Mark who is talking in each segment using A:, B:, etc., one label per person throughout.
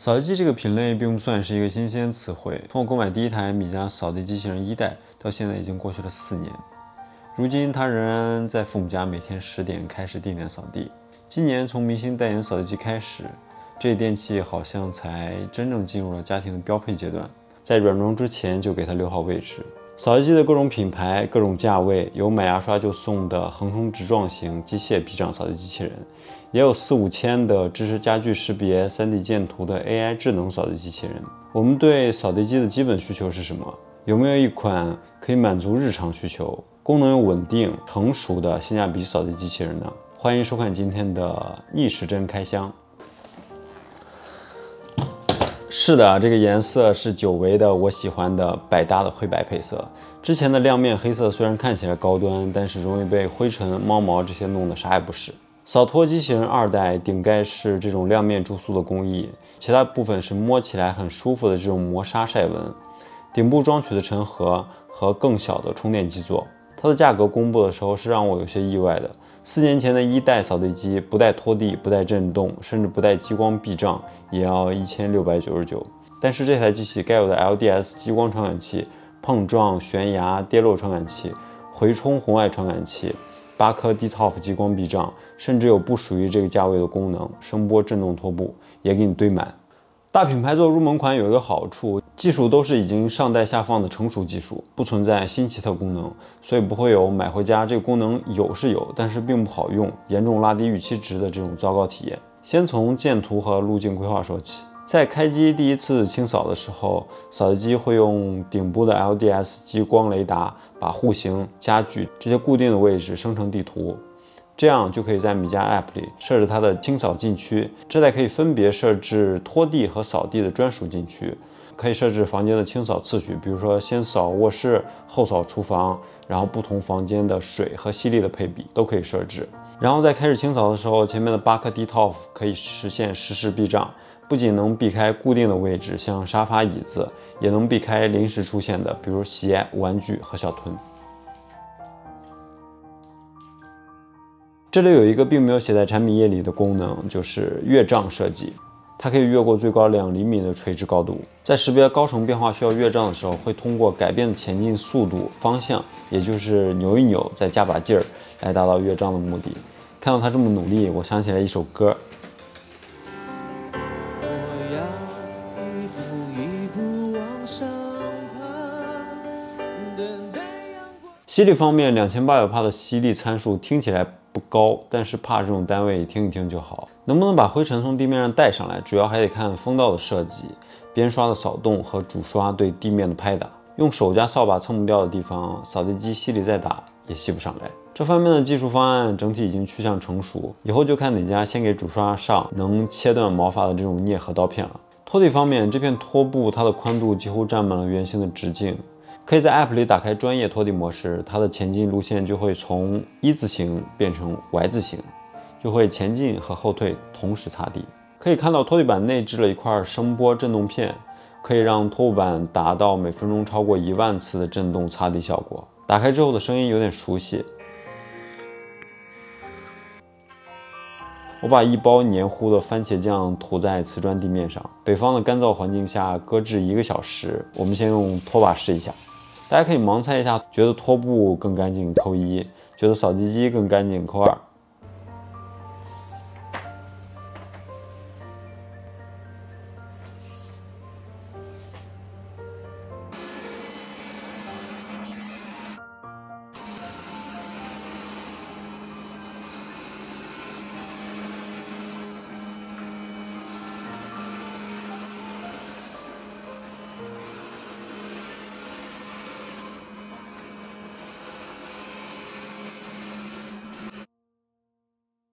A: 扫地机这个品类并不算是一个新鲜词汇。从我购买第一台米家扫地机器人一代到现在，已经过去了四年。如今，它仍然在父母家每天十点开始定点扫地。今年从明星代言扫地机开始，这电器好像才真正进入了家庭的标配阶段。在软装之前就给它留好位置。扫地机的各种品牌、各种价位，有买牙刷就送的横冲直撞型机械臂障扫地机器人。也有四五千的支持家具识别、3D 建图的 AI 智能扫地机器人。我们对扫地机的基本需求是什么？有没有一款可以满足日常需求、功能又稳定、成熟的性价比扫地机器人呢？欢迎收看今天的逆时针开箱。是的，这个颜色是久违的，我喜欢的百搭的灰白配色。之前的亮面黑色虽然看起来高端，但是容易被灰尘、猫毛这些弄得啥也不是。扫拖机器人二代顶盖是这种亮面注塑的工艺，其他部分是摸起来很舒服的这种磨砂晒纹。顶部装取的尘盒和更小的充电基座。它的价格公布的时候是让我有些意外的。四年前的一代扫地机不带拖地、不带震动，甚至不带激光避障，也要一千六百九十九。但是这台机器该有的 LDS 激光传感器、碰撞、悬崖、跌落传感器、回冲红外传感器。八颗 DToF 激光避障，甚至有不属于这个价位的功能，声波震动拖布也给你堆满。大品牌做入门款有一个好处，技术都是已经上代下放的成熟技术，不存在新奇特功能，所以不会有买回家这个功能有是有，但是并不好用，严重拉低预期值的这种糟糕体验。先从建图和路径规划说起。在开机第一次清扫的时候，扫地机会用顶部的 LDS 激光雷达把户型、家具这些固定的位置生成地图，这样就可以在米家 App 里设置它的清扫禁区。这台可以分别设置拖地和扫地的专属禁区，可以设置房间的清扫次序，比如说先扫卧室，后扫厨房，然后不同房间的水和吸力的配比都可以设置。然后在开始清扫的时候，前面的八颗 DToF 可以实现实时避障。不仅能避开固定的位置，像沙发、椅子，也能避开临时出现的，比如鞋、玩具和小臀。这里有一个并没有写在产品页里的功能，就是越障设计，它可以越过最高两厘米的垂直高度。在识别高程变化需要越障的时候，会通过改变前进速度、方向，也就是扭一扭，再加把劲儿，来达到越障的目的。看到他这么努力，我想起来一首歌。吸力方面，两千八百帕的吸力参数听起来高，但是怕这种单位听一听就好。能不能把灰尘从地面上带上来，主要还得看风道的设计、边刷的扫动和主刷对地面的拍打。用手加扫把蹭不掉的地方，扫地机吸力再大也吸不上来。这方面的技术方案整体已经趋向成熟，以后就看哪家先给主刷上能切断毛发的这种镊和刀片了。拖地方面，这片拖布它的宽度几乎占满了圆形的直径。可以在 App 里打开专业拖地模式，它的前进路线就会从一字形变成 Y 字形，就会前进和后退同时擦地。可以看到拖地板内置了一块声波振动片，可以让拖布板达到每分钟超过一万次的震动擦地效果。打开之后的声音有点熟悉。我把一包黏糊的番茄酱涂在瓷砖地面上，北方的干燥环境下搁置一个小时。我们先用拖把试一下。大家可以盲猜一下，觉得拖布更干净扣一，觉得扫地机更干净扣二。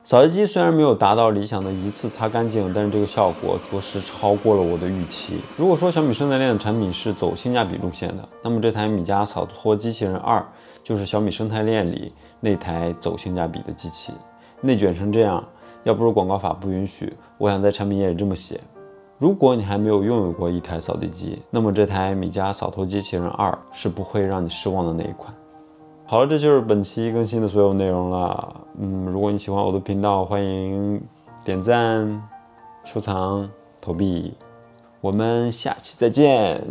A: 扫地机虽然没有达到理想的一次擦干净，但是这个效果着实超过了我的预期。如果说小米生态链的产品是走性价比路线的，那么这台米家扫拖机器人二就是小米生态链里那台走性价比的机器。内卷成这样，要不是广告法不允许，我想在产品页里这么写：如果你还没有拥有过一台扫地机，那么这台米家扫拖机器人二是不会让你失望的那一款。好了，这就是本期更新的所有内容了。嗯，如果你喜欢我的频道，欢迎点赞、收藏、投币。我们下期再见。